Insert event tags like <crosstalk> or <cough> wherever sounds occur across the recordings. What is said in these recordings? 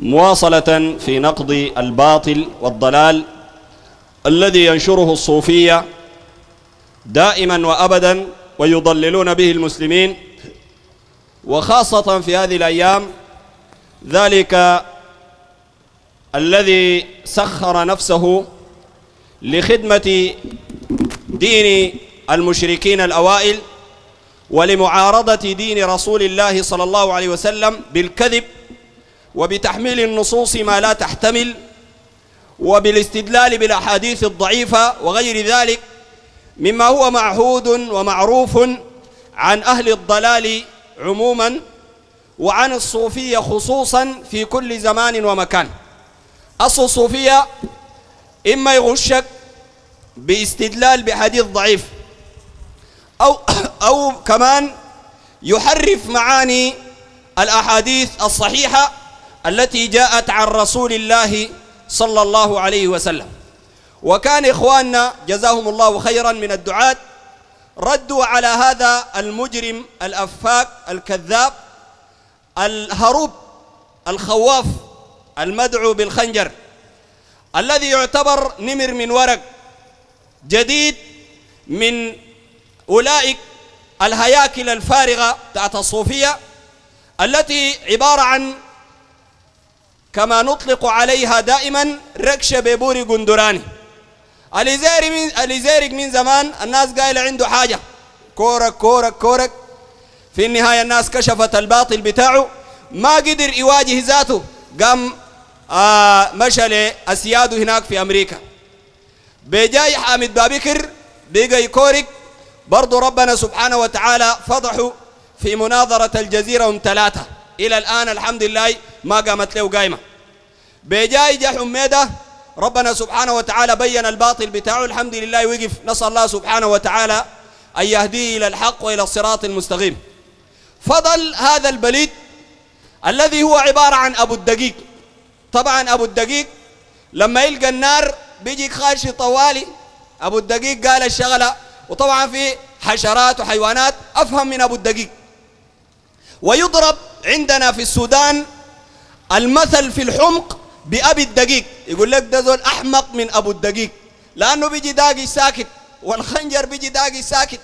مواصلة في نقد الباطل والضلال الذي ينشره الصوفية دائما وأبدا ويضللون به المسلمين وخاصة في هذه الأيام ذلك الذي سخر نفسه لخدمة دين المشركين الأوائل ولمعارضة دين رسول الله صلى الله عليه وسلم بالكذب وبتحميل النصوص ما لا تحتمل وبالاستدلال بالأحاديث الضعيفة وغير ذلك مما هو معهود ومعروف عن أهل الضلال عموما وعن الصوفية خصوصا في كل زمان ومكان. أصل الصوفية إما يغشك باستدلال بحديث ضعيف أو, <coughs> أو كمان يحرف معاني الأحاديث الصحيحة التي جاءت عن رسول الله صلى الله عليه وسلم. وكان إخواننا جزاهم الله خيرا من الدعاة ردوا على هذا المجرم الأفاك الكذاب الهروب الخواف المدعو بالخنجر الذي يعتبر نمر من ورق جديد من أولئك الهياكل الفارغة تحت الصوفية التي عبارة عن كما نطلق عليها دائما ركشة بيبوري قندراني. اليزيري من اليزيري من زمان الناس قايلة عنده حاجة. كورك كورك كورك. في النهاية الناس كشفت الباطل بتاعه. ما قدر يواجه ذاته. قام آه مشى لاسياده هناك في أمريكا. بجاي حامد بابكر بقى يكورك. برضو ربنا سبحانه وتعالى فضحوا في مناظرة الجزيرة هم ثلاثة. إلى الآن الحمد لله ما قامت له قايمة. بجاي جا حميدة ربنا سبحانه وتعالى بين الباطل بتاعه. الحمد لله وقف. نسأل الله سبحانه وتعالى أن يهديه إلى الحق وإلى الصراط المستقيم. فضل هذا البليد الذي هو عبارة عن أبو الدقيق. طبعا أبو الدقيق لما يلقى النار بيجي خاشي طوالي. أبو الدقيق قال الشغلة. وطبعا في حشرات وحيوانات. أفهم من أبو الدقيق. ويضرب عندنا في السودان المثل في الحمق بأبي الدقيق. يقول لك ده زول أحمق من أبو الدقيق. لأنه بيجي داقي ساكت والخنجر بيجي داقي ساكت.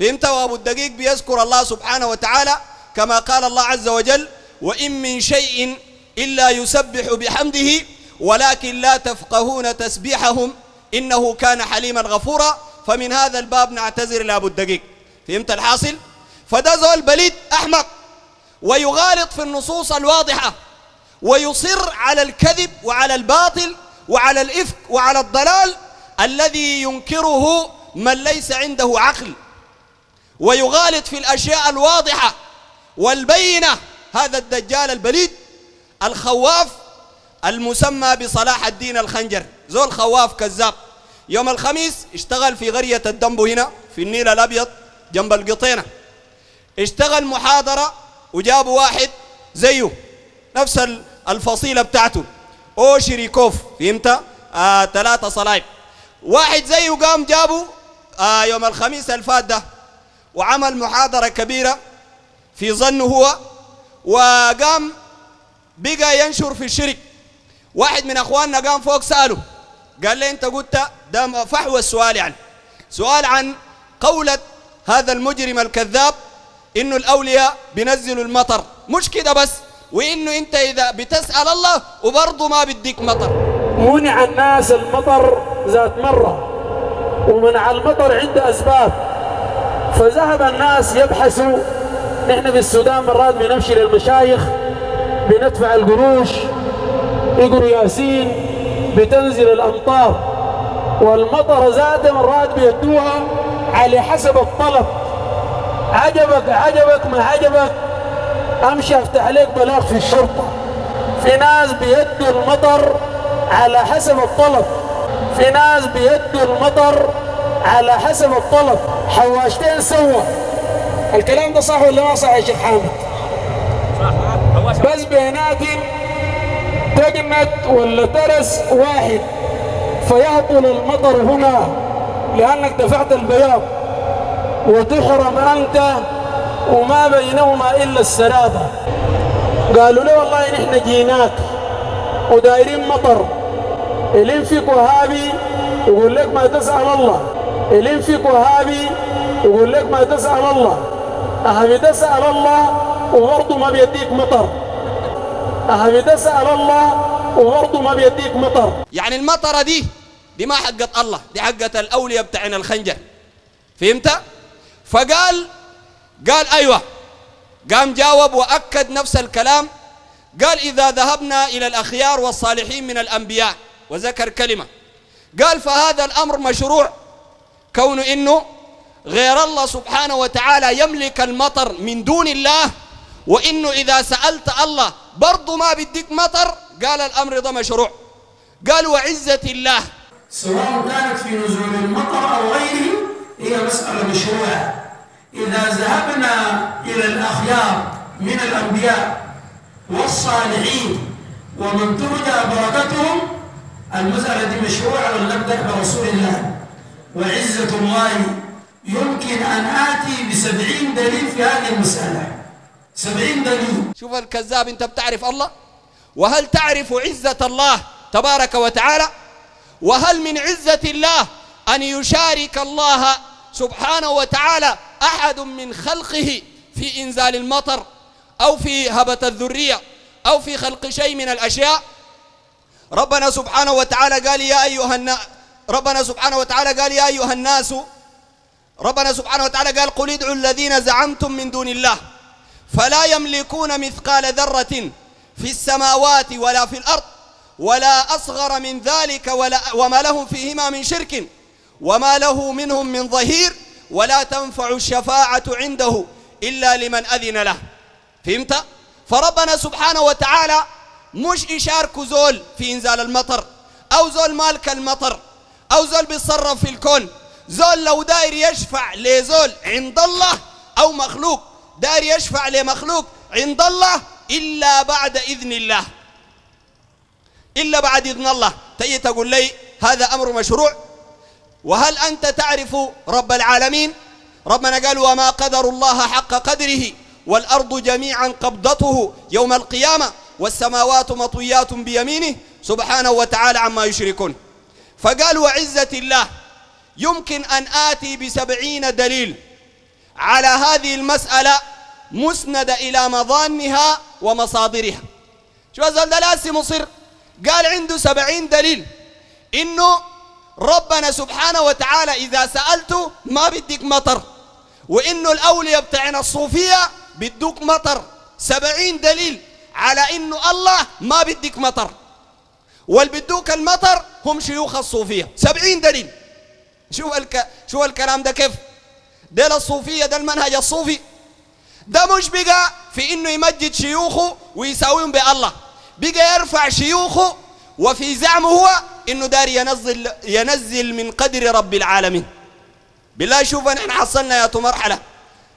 فهمت؟ وأبو الدقيق بيذكر الله سبحانه وتعالى كما قال الله عز وجل وإن من شيء إلا يسبح بحمده ولكن لا تفقهون تسبيحهم إنه كان حليما غفورا. فمن هذا الباب نعتذر لأبو الدقيق. فهمت الحاصل؟ فده زول بليد أحمق. ويغالط في النصوص الواضحة ويصر على الكذب وعلى الباطل وعلى الإفك وعلى الضلال الذي ينكره من ليس عنده عقل. ويغالط في الأشياء الواضحة والبينة هذا الدجال البليد الخواف المسمى بصلاح الدين الخنجر. زول خواف كذاب. يوم الخميس اشتغل في غرية الدنبو هنا في النيل الأبيض جنب القطينة. اشتغل محاضرة وجابوا واحد زيه. نفس الفصيلة بتاعته. أوشريكوف فهمت؟ آه ثلاثة صلايب. واحد زيه قام جابه آه يوم الخميس الفات ده وعمل محاضرة كبيرة في ظنه هو وقام بقى ينشر في الشرك. واحد من أخواننا قام فوق سأله. قال لي أنت قلت ده فحوى السؤال يعني. سؤال عن قولة هذا المجرم الكذاب إنه الأولياء بينزلوا المطر. مش كده بس؟ وإنه أنت إذا بتسأل الله وبرضه ما بديك مطر. منع الناس المطر ذات مرة ومنع المطر عنده أسباب. فذهب الناس يبحثوا. نحن في السودان مرات بنمشي للمشايخ بندفع القروش. يقروا ياسين بتنزل الأمطار والمطر زاد مرات بيدوها على حسب الطلب. عجبك عجبك ما عجبك؟ أمشي أفتح عليك بلاغ في الشرطة. في ناس بيدوا المطر على حسب الطلب. في ناس بيدوا المطر على حسب الطلب. حواشتين سوا. الكلام ده صح ولا ما صح يا شيخ حامد؟ بس بيناتهم تقنت ولا ترس واحد فيهطل المطر هنا لأنك دفعت البياض. وتحرم أنت وما بينهما إلا السرابة قالوا له والله نحن جيناك ودايرين مطر. فيك وهابي يقول لك ما تسأل الله. فيك وهابي يقول لك ما تسأل الله. أهبي تسأل الله وبرضه ما بيديك مطر. أهبي تسأل الله وبرضه ما بيديك مطر. يعني المطرة دي دي ما حقت الله دي حقت الأولياء بتاعنا الخنجر. فهمت؟ فقال قال أيوة. قام جاوب وأكد نفس الكلام. قال إذا ذهبنا إلى الأخيار والصالحين من الأنبياء وذكر كلمة. قال فهذا الأمر مشروع كون إنه غير الله سبحانه وتعالى يملك المطر من دون الله وإنه إذا سألت الله برضو ما بديك مطر قال الأمر ده مشروع. قال وعزة الله. سواء كانت في نزول المطر أو غيره هي مسألة مشروعة. إذا ذهبنا إلى الأخيار من الأنبياء والصالحين ومن ترجى بركتهم المسألة دي مشروعة ولنبدأ برسول الله؟ وعزة الله يمكن أن آتي بسبعين دليل في هذه المسألة. سبعين دليل. شوف الكذاب أنت بتعرف الله؟ وهل تعرف عزة الله تبارك وتعالى؟ وهل من عزة الله أن يشارك الله سبحانه وتعالى أحد من خلقه في إنزال المطر أو في هبة الذرية أو في خلق شيء من الأشياء. ربنا سبحانه وتعالى قال يا أيها الناس ربنا سبحانه وتعالى قال يا أيها الناس ربنا سبحانه وتعالى قال قل ادعوا الذين زعمتم من دون الله فلا يملكون مثقال ذرة في السماوات ولا في الأرض ولا أصغر من ذلك ولا وما لهم فيهما من شرك. وما له منهم من ظهير ولا تنفع الشفاعة عنده إلا لمن أذن له. فهمت؟ فربنا سبحانه وتعالى مش يشارك زول في إنزال المطر أو زول مالك المطر أو زول بيتصرف في الكون. زول لو داير يشفع لزول عند الله أو مخلوق داير يشفع لمخلوق عند الله إلا بعد إذن الله. إلا بعد إذن الله. تيجي تقول لي هذا أمر مشروع؟ وهل أنت تعرف رب العالمين؟ ربنا قال وما قدر الله حق قدره والأرض جميعا قبضته يوم القيامة والسماوات مطويات بيمينه سبحانه وتعالى عما يشركون. فقال وعزة الله يمكن أن آتي بسبعين دليل على هذه المسألة مسند إلى مظانها ومصادرها. شو هذا مصر قال عنده سبعين دليل إنه ربنا سبحانه وتعالى إذا سألته ما بديك مطر وإنه الأولياء بتاعنا الصوفية بدوك مطر. سبعين دليل على إنه الله ما بديك مطر. والبدوك المطر هم شيوخ الصوفية. سبعين دليل. شو الك... شو الكلام ده كيف؟ ده الصوفية ده المنهج الصوفي. ده مش بقى في إنه يمجد شيوخه ويساويهم بألله. بقى يرفع شيوخه وفي زعمه هو إنه دار ينزل ينزل من قدر رب العالمين. بالله شوف نحن حصلنا يا مرحلة.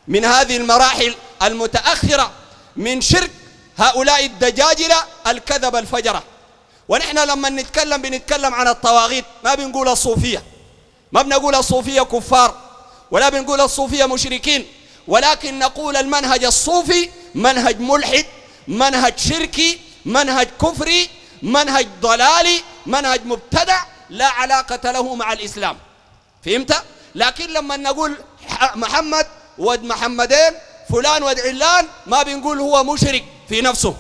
من هذه المراحل المتأخرة من شرك هؤلاء الدجاجلة الكذب الفجرة. ونحن لما نتكلم بنتكلم عن الطواغيت. ما بنقول الصوفية. ما بنقول الصوفية كفار. ولا بنقول الصوفية مشركين. ولكن نقول المنهج الصوفي منهج ملحد منهج شركي منهج كفري منهج ضلالي منهج مبتدع لا علاقة له مع الإسلام فهمت؟ لكن لما نقول محمد ود محمدين فلان ود علان ما بنقول هو مشرك في نفسه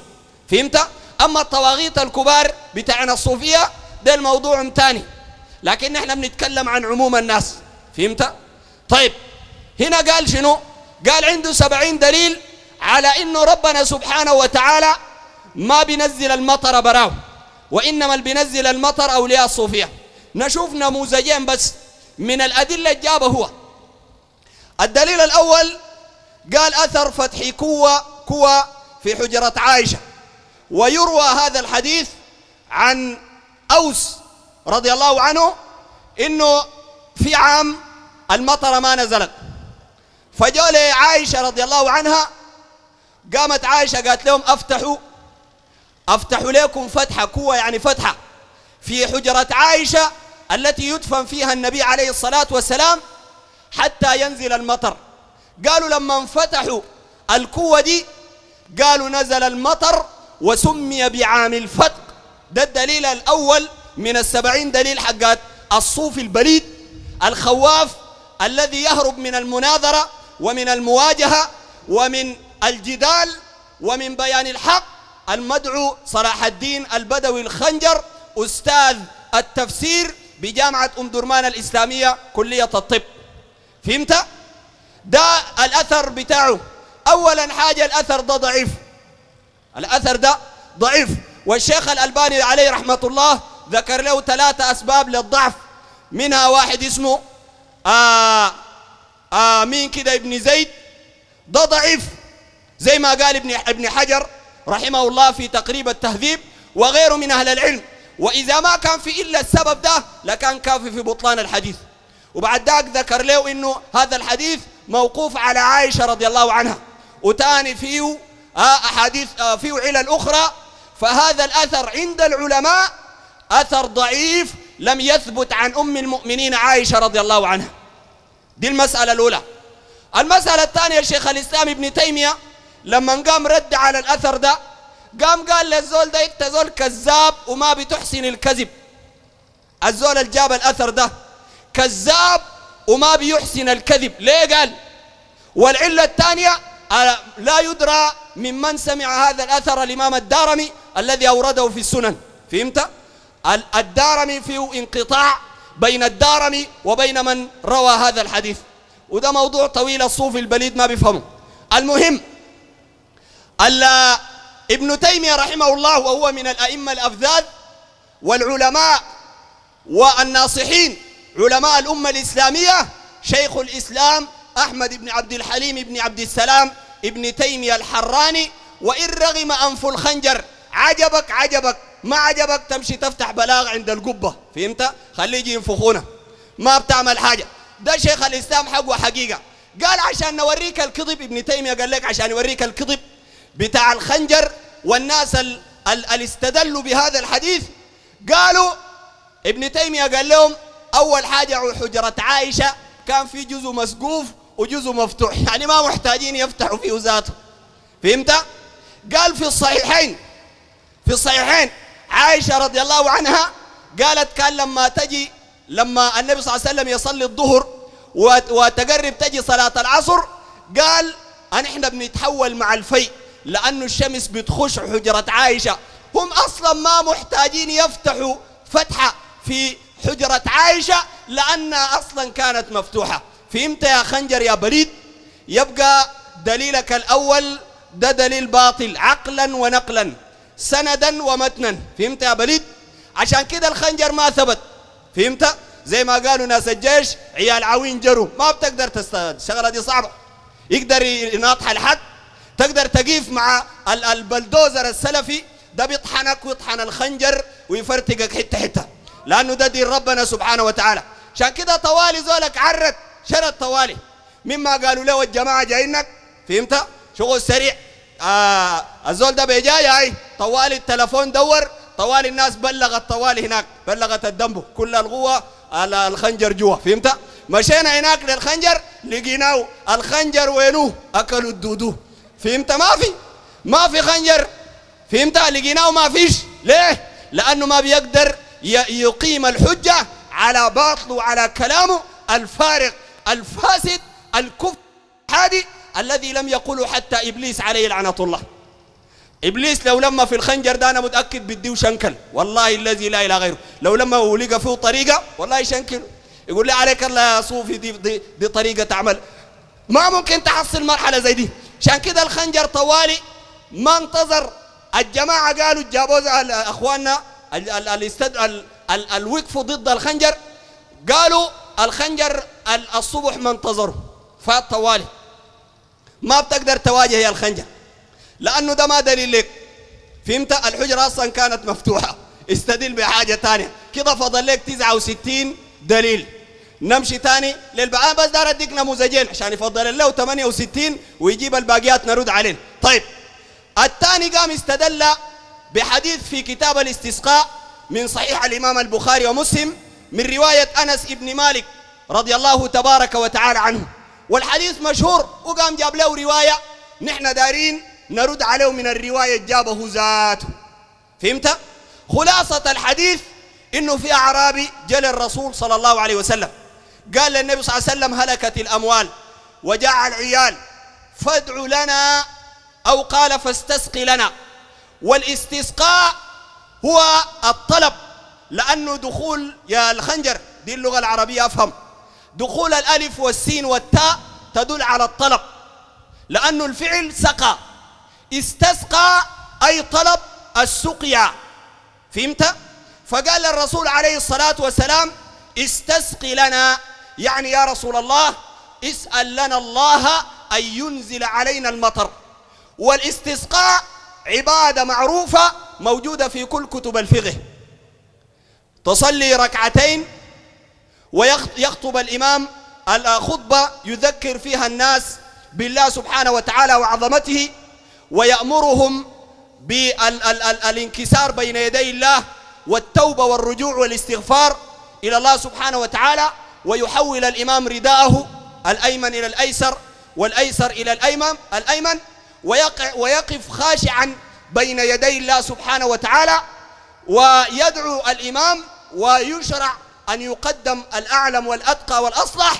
فهمت؟ أما الطواغيت الكبار بتاعنا الصوفية ده الموضوع تاني لكن نحن بنتكلم عن عموم الناس فهمت؟ طيب هنا قال شنو؟ قال عنده سبعين دليل على إنه ربنا سبحانه وتعالى ما بينزل المطر براه وإنما اللي بينزل المطر اولياء الصوفيه نشوف نموذجين بس من الأدلة اللي جابه هو. الدليل الأول قال أثر فتح كوى كوى في حجرة عائشة. ويروى هذا الحديث عن أوس رضي الله عنه إنه في عام المطر ما نزلت. فجاء لعائشة رضي الله عنها قامت عائشة قالت لهم أفتحوا أفتحوا لكم فتحة قوة يعني فتحة في حجرة عائشة التي يدفن فيها النبي عليه الصلاة والسلام حتى ينزل المطر. قالوا لما انفتحوا القوة دي قالوا نزل المطر وسمي بعام الفتق ده الدليل الأول من السبعين دليل حقات الصوف البليد الخواف الذي يهرب من المناظرة ومن المواجهة ومن الجدال ومن بيان الحق المدعو صلاح الدين البدوي الخنجر أستاذ التفسير بجامعة أم درمان الإسلامية كلية الطب. فهمت؟ ده الأثر بتاعه. أولا حاجة الأثر ده ضعيف. الأثر ده ضعيف. والشيخ الألباني عليه رحمة الله ذكر له ثلاثة أسباب للضعف. منها واحد اسمه آه آه مين كده ابن زيد. ده ضعيف. زي ما قال ابن ابن حجر رحمه الله في تقريب التهذيب وغيره من أهل العلم. وإذا ما كان في إلا السبب ده لكان كافي في بطلان الحديث. وبعد ذاك ذكر له إنه هذا الحديث موقوف على عائشة رضي الله عنها. وتاني فيه آه أحاديث آه فيه علل أخرى فهذا الأثر عند العلماء أثر ضعيف لم يثبت عن أم المؤمنين عائشة رضي الله عنها. دي المسألة الأولى. المسألة الثانية شيخ الإسلام ابن تيمية لما قام رد على الأثر ده قام قال للزول ده انت زول كذاب وما بتحسن الكذب. الزول اللي جاب الأثر ده كذاب وما بيحسن الكذب. ليه قال؟ والعلة الثانية لا يدرى ممن سمع هذا الأثر الإمام الدارمي الذي أورده في السنن. فهمت؟ الدارمي فيه انقطاع بين الدارمي وبين من روى هذا الحديث. وده موضوع طويل الصوفي البليد ما بيفهمه. المهم ابن تيمية رحمه الله وهو من الأئمة الأفذاذ والعلماء والناصحين علماء الأمة الإسلامية شيخ الإسلام أحمد بن عبد الحليم بن عبد السلام ابن تيمية الحراني. وإن رغم أنف الخنجر عجبك عجبك ما عجبك تمشي تفتح بلاغ عند القبة فهمت؟ خليه يجي ينفخونا ما بتعمل حاجة. ده شيخ الإسلام حقه حقيقة. قال عشان نوريك الكذب ابن تيمية قال لك عشان يوريك الكذب بتاع الخنجر والناس اللي استدلوا بهذا الحديث قالوا ابن تيمية قال لهم أول حاجة حجرة عائشة كان في جزء مسقوف وجزء مفتوح. يعني ما محتاجين يفتحوا فيه ذاته. فهمت؟ قال في الصحيحين في الصحيحين عائشة رضي الله عنها قالت كان لما تجي لما النبي صلى الله عليه وسلم يصلي الظهر وتقرب تجي صلاة العصر قال أن إحنا بنتحول مع الفيء. لأنه الشمس بتخش حجرة عائشة هم أصلا ما محتاجين يفتحوا فتحة في حجرة عائشة لأنها أصلا كانت مفتوحة. فهمت يا خنجر يا بريد؟ يبقى دليلك الأول ده دليل باطل عقلا ونقلا سندا ومتنا. فهمت يا بريد؟ عشان كده الخنجر ما ثبت. فهمت؟ زي ما قالوا ناس الجيش عيال عوين جروا. ما بتقدر تستغل الشغلة دي صعبة. يقدر يناطح الحد تقدر تقيف مع البلدوزر السلفي ده بيطحنك ويطحن الخنجر ويفرتقك حتة حتة لأنه ده دين ربنا سبحانه وتعالى. عشان كده طوالي زولك عرت شرط طوالي مما قالوا له الجماعة جايينك فهمت؟ شغل سريع. آه الزول ده بيجاي هاي طوالي التلفون دور طوالي الناس بلغت طوالي هناك بلغت الدنبو كل القوة على الخنجر جوا فهمت؟ مشينا هناك للخنجر لقيناه الخنجر وينوه؟ أكلوا الدودو. فهمت ما في؟ ما في خنجر. فهمت لقيناه ما فيش. ليه؟ لأنه ما بيقدر يقيم الحجة على باطله وعلى كلامه الفارغ الفاسد الكفر هادي الذي لم يقوله حتى إبليس عليه لعنة الله. إبليس لو لما في الخنجر ده أنا متأكد بديه شنكل والله الذي لا إله غيره. لو لما ولقى فيه طريقة والله يشنكل يقول لي عليك الله يا صوفي دي, دي, دي طريقة تعمل. ما ممكن تحصل مرحلة زي دي. عشان كده الخنجر طوالي ما انتظر. الجماعة قالوا جابوا أخواننا اللي وقفوا ضد الخنجر. قالوا الخنجر الصبح ما انتظروا. فات طوالي. ما بتقدر تواجه يا الخنجر. لأنه ده ما دليل لك. فهمت؟ الحجرة أصلا كانت مفتوحة. استدل بحاجة ثانية كده فضل لك 69 دليل. نمشي تاني للبعان بس دار أديك نموذجين عشان يفضل له 68 ويجيب الباقيات نرد عليه. طيب الثاني قام استدل بحديث في كتاب الاستسقاء من صحيح الإمام البخاري ومسلم من رواية أنس بن مالك رضي الله تبارك وتعالى عنه. والحديث مشهور وقام جاب له رواية نحن دارين نرد عليه من الرواية جابه ذاته. فهمت؟ خلاصة الحديث إنه في أعرابي جل الرسول صلى الله عليه وسلم. قال للنبي صلى الله عليه وسلم هلكت الأموال وجاع العيال فادع لنا أو قال فاستسقي لنا. والاستسقاء هو الطلب لأنه دخول يا الخنجر دي اللغة العربية أفهم. دخول الألف والسين والتاء تدل على الطلب لأنه الفعل سقى. استسقى أي طلب السقيا. فهمت؟ فقال الرسول عليه الصلاة والسلام استسقي لنا. يعني يا رسول الله اسأل لنا الله أن ينزل علينا المطر. والاستسقاء عبادة معروفة موجودة في كل كتب الفقه. تصلي ركعتين ويخطب الإمام. الخطبة يذكر فيها الناس بالله سبحانه وتعالى وعظمته ويأمرهم بالانكسار بين يدي الله والتوبة والرجوع والاستغفار إلى الله سبحانه وتعالى. ويحول الإمام رداءه الأيمن إلى الأيسر والأيسر إلى الأيمن الأيمن ويقع ويقف خاشعا بين يدي الله سبحانه وتعالى ويدعو الإمام ويشرع أن يقدم الأعلم والأتقى والأصلح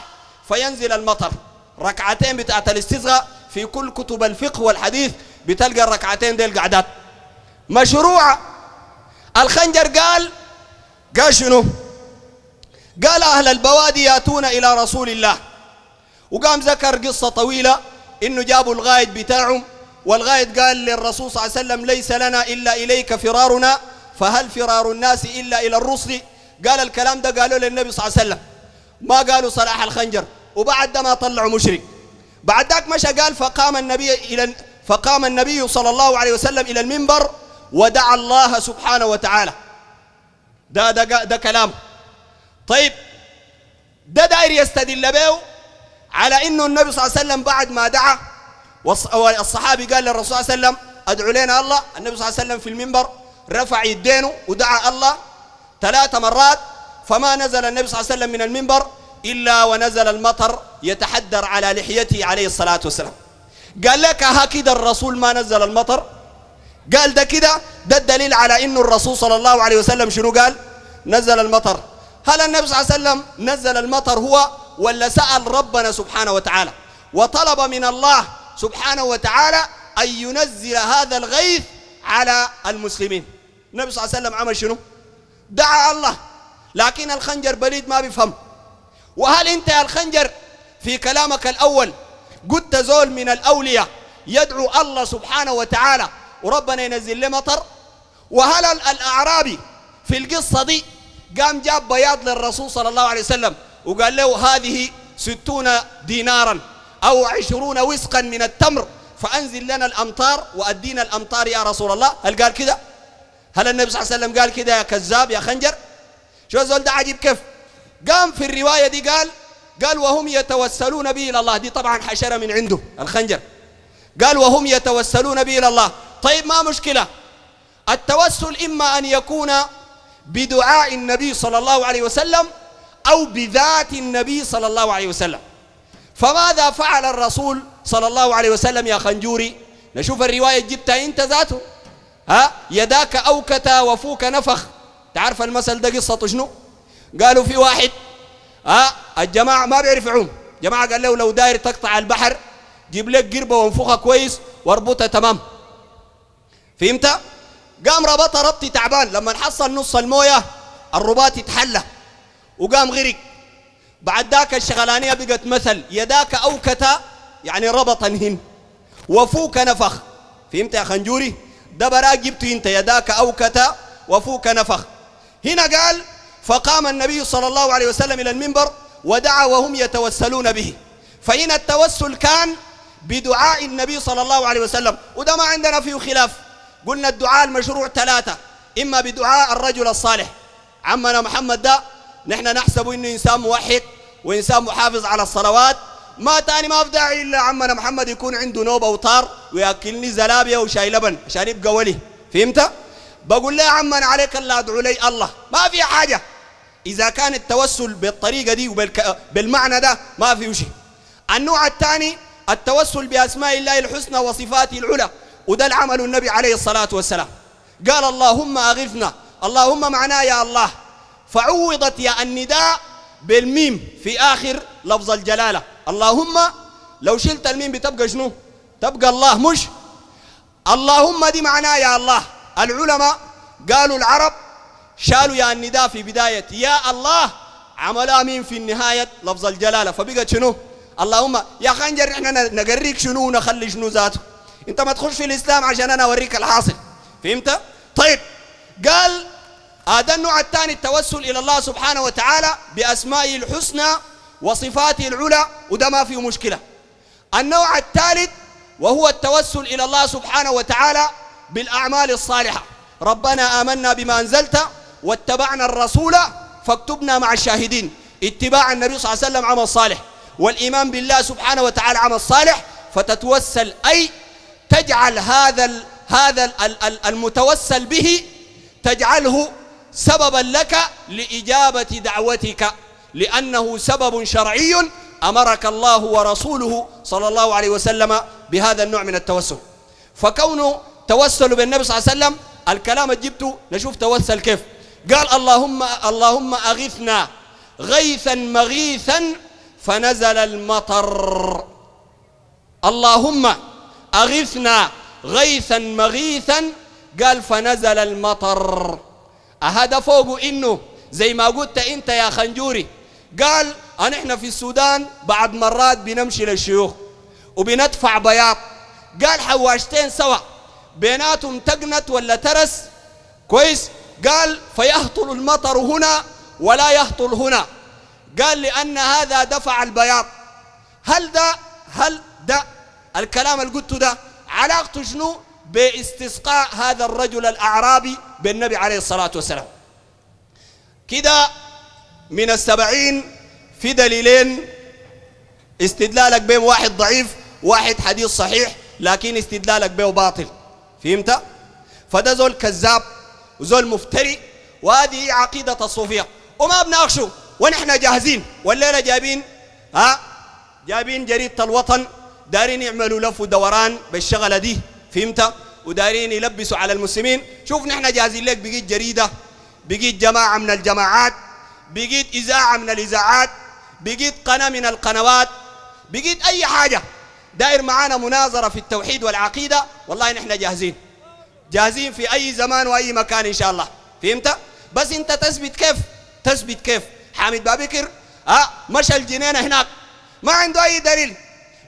فينزل المطر. ركعتين بتاعت الاستسقاء في كل كتب الفقه والحديث بتلقى الركعتين دي القعدات مشروعة الخنجر قال قال شنو؟ قال أهل البوادي يأتون إلى رسول الله. وقام ذكر قصة طويلة إنه جابوا الغايد بتاعهم والغايد قال للرسول صلى الله عليه وسلم ليس لنا إلا إليك فرارنا فهل فرار الناس إلا إلى الرسل؟ قال الكلام ده قالوا للنبي صلى الله عليه وسلم. ما قالوا صلاح الخنجر. وبعد ده ما طلعوا مشرك. بعد ذاك مشى قال فقام النبي إلى فقام النبي صلى الله عليه وسلم إلى المنبر ودعا الله سبحانه وتعالى. ده ده ده كلام. طيب ده داير يستدل به على إنه النبي صلى الله عليه وسلم بعد ما دعا والصحابي قال للرسول صلى الله عليه وسلم أدعو لنا الله النبي صلى الله عليه وسلم في المنبر رفع يدينه ودعا الله ثلاث مرات فما نزل النبي صلى الله عليه وسلم من المنبر إلا ونزل المطر يتحدر على لحيته عليه الصلاة والسلام. قال لك هكذا الرسول ما نزل المطر؟ قال ده كده ده الدليل على إنه الرسول صلى الله عليه وسلم شنو قال؟ نزل المطر. هل النبي صلى الله عليه وسلم نزل المطر هو ولا سأل ربنا سبحانه وتعالى؟ وطلب من الله سبحانه وتعالى أن ينزل هذا الغيث على المسلمين. النبي صلى الله عليه وسلم عمل شنو؟ دعا الله. لكن الخنجر بليد ما بيفهم. وهل أنت يا الخنجر في كلامك الأول قلت زول من الأولياء يدعو الله سبحانه وتعالى وربنا ينزل له مطر؟ وهل الأعرابي في القصة دي قام جاب بياض للرسول صلى الله عليه وسلم وقال له هذه ستون دينارا أو عشرون وسقا من التمر فأنزل لنا الأمطار وأدينا الأمطار يا رسول الله. هل قال كده؟ هل النبي صلى الله عليه وسلم قال كده يا كذاب يا خنجر؟ شو زول ده عجيب كيف؟ قام في الرواية دي قال قال وهم يتوسلون به إلى الله. دي طبعا حشرة من عنده الخنجر. قال وهم يتوسلون به إلى الله. طيب ما مشكلة؟ التوسل إما أن يكون بدعاء النبي صلى الله عليه وسلم أو بذات النبي صلى الله عليه وسلم. فماذا فعل الرسول صلى الله عليه وسلم يا خنجوري؟ نشوف الرواية جبتها أنت ذاته. ها؟ يداك أوكتا وفوك نفخ. تعرف المثل ده قصته شنو؟ قالوا في واحد ها؟ الجماعة ما بيعرف يعوم. جماعة قال له لو داير تقطع البحر جيب لك قربة وانفخها كويس واربطها تمام. فهمت؟ قام ربطها ربطي تعبان. لما حصل نص الموية الرباط اتحلى وقام غرق. بعد ذاك الشغلانية بقت مثل. يداك أوكتا يعني ربطنهن وفوك نفخ. فهمت يا خنجوري؟ ده براك جبته انت. يداك أوكتا وفوك نفخ. هنا قال فقام النبي صلى الله عليه وسلم إلى المنبر ودعا وهم يتوسلون به. فإن التوسل كان بدعاء النبي صلى الله عليه وسلم. وده ما عندنا فيه خلاف. قلنا الدعاء المشروع ثلاثة. إما بدعاء الرجل الصالح. عمنا محمد ده نحن نحسب إنه إنسان موحد وإنسان محافظ على الصلوات. ما تاني ما في إلا عمنا محمد يكون عنده نوبة وطار ويأكلني زلابية وشاي لبن عشان يبقى ولي. فهمت؟ بقول له يا عمنا عليك الله أدعو لي الله. ما في حاجة. إذا كان التوسل بالطريقة دي وبالمعنى ده ما في شيء. النوع الثاني التوسل بأسماء الله الحسنى وصفاته العلى. وده العمل النبي عليه الصلاة والسلام. قال اللهم أغثنا. اللهم معناه يا الله. فعوضت يا النداء بالميم في آخر لفظ الجلالة. اللهم لو شلت الميم بتبقى شنو؟ تبقى الله مش؟ اللهم دي معناه يا الله. العلماء قالوا العرب شالوا يا النداء في بداية. يا الله عملها مين في النهاية لفظ الجلالة. فبقت شنو؟ اللهم يا خنجر إحنا نقريك شنو ونخلي شنو ذاته؟ انت ما تخش في الاسلام عشان أنا اوريك الحاصل. فهمت؟ طيب قال هذا النوع الثاني التوسل إلى الله سبحانه وتعالى باسمائه الحسنى وصفاته العلى وده ما فيه مشكلة. النوع الثالث وهو التوسل إلى الله سبحانه وتعالى بالأعمال الصالحة. ربنا آمنا بما أنزلت واتبعنا الرسول فاكتبنا مع الشاهدين. اتباع النبي صلى الله عليه وسلم عمل صالح والإيمان بالله سبحانه وتعالى عمل صالح فتتوسل أي تجعل هذا هذا ال ال المتوسل به تجعله سببا لك لإجابة دعوتك لأنه سبب شرعي أمرك الله ورسوله صلى الله عليه وسلم بهذا النوع من التوسل. فكونه توسل بالنبي صلى الله عليه وسلم الكلام جبته نشوف توسل كيف. قال اللهم اللهم أغثنا غيثا مغيثا فنزل المطر. اللهم أغثنا غيثا مغيثا قال فنزل المطر. أهذا فوق إنه زي ما قلت أنت يا خنجوري. قال أن إحنا في السودان بعد مرات بنمشي للشيوخ وبندفع بياض. قال حواشتين سوا بيناتهم تقنت ولا ترس؟ كويس. قال فيهطل المطر هنا ولا يهطل هنا. قال لأن هذا دفع البياض. هل ده؟ هل ده؟ الكلام اللي قلته ده علاقته شنو؟ باستسقاء هذا الرجل الأعرابي بالنبي عليه الصلاة والسلام. كده من السبعين في دليلين استدلالك بهم واحد ضعيف واحد حديث صحيح لكن استدلالك به باطل. فهمت؟ فده زول كذاب وزول مفتري وهذه عقيدة الصوفية. وما بناقشه ونحن جاهزين والليلة جايبين؟ ها؟ جايبين جريدة الوطن دارين يعملوا لف ودوران بالشغلة دي فهمت؟ ودارين يلبسوا على المسلمين. شوف نحن جاهزين لك بقيت جريدة بقيت جماعة من الجماعات بقيت إذاعة من الإذاعات بقيت قناة من القنوات بقيت أي حاجة. داير معانا مناظرة في التوحيد والعقيدة. والله نحن جاهزين. جاهزين في أي زمان وأي مكان إن شاء الله. فهمت؟ بس أنت تثبت كيف؟ تثبت كيف؟ حامد بابكر ها مشى الجنينة هناك. ما عنده أي دليل.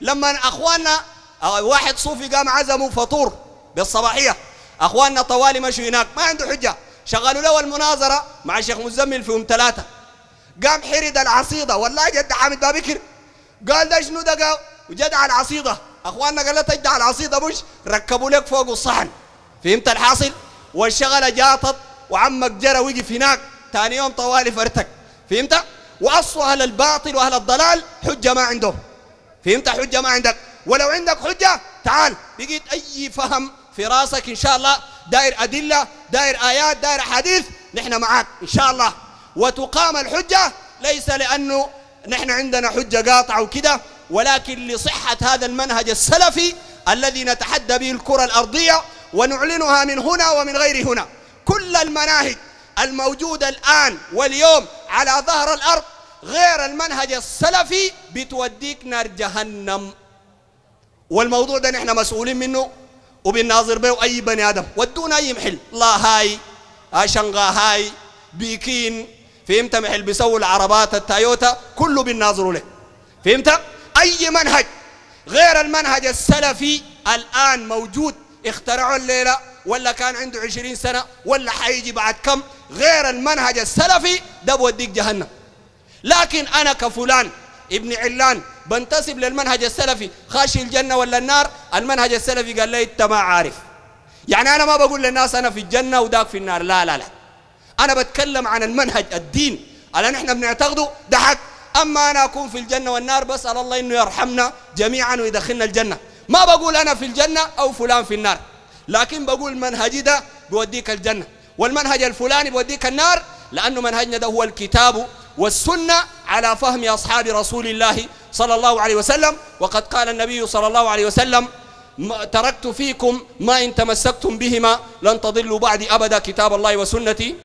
لما أخواننا واحد صوفي قام عزموا فطور بالصباحية. أخواننا طوالي مشوا هناك ما عنده حجة. شغلوا له المناظرة مع الشيخ مزمل فيهم ثلاثة. قام حرد العصيدة والله جد حامد بابكر قال ده شنو ده؟ وجدع العصيدة. أخواننا قال له تجدع العصيدة مش ركبوا لك فوق الصحن. فهمت الحاصل؟ والشغلة جاطت وعمك جرى وقف هناك. ثاني يوم طوالي فرتك. فهمت؟ وأصل أهل الباطل وأهل الضلال حجة ما عندهم. فهمت حجة ما عندك؟ ولو عندك حجة تعال. بقيت أي فهم في راسك إن شاء الله داير أدلة داير آيات داير حديث نحن معاك إن شاء الله. وتقام الحجة ليس لأنه نحن عندنا حجة قاطعة وكده ولكن لصحة هذا المنهج السلفي الذي نتحدى به الكرة الأرضية ونعلنها من هنا ومن غير هنا. كل المناهج الموجودة الآن واليوم على ظهر الأرض غير المنهج السلفي بتوديك نار جهنم. والموضوع ده نحن مسؤولين منه وبنناظر به أي بني آدم. ودونا أي محل. لا هاي شنغا هاي بيكين. فهمت محل بيسووا العربات التايوتا كله بنناظروا له. فهمت؟ أي منهج غير المنهج السلفي الآن موجود؟ اخترعوا الليلة ولا كان عنده عشرين سنة ولا حيجي بعد كم؟ غير المنهج السلفي ده بوديك جهنم. لكن أنا كفلان ابن علان بنتسب للمنهج السلفي خاشي الجنة ولا النار؟ المنهج السلفي قال لي أنت ما عارف. يعني أنا ما بقول للناس أنا في الجنة وداك في النار. لا لا لا. أنا بتكلم عن المنهج الدين. على نحن بنعتقده؟ ده حق أما أنا أكون في الجنة والنار بسأل الله إنه يرحمنا جميعا ويدخلنا الجنة. ما بقول أنا في الجنة أو فلان في النار. لكن بقول منهجي ده بوديك الجنة. والمنهج الفلاني بوديك النار لأنه منهجنا ده هو الكتاب والسنة على فهم أصحاب رسول الله صلى الله عليه وسلم. وقد قال النبي صلى الله عليه وسلم تركت فيكم ما إن تمسكتم بهما لن تضلوا بعد أبدا كتاب الله وسنتي.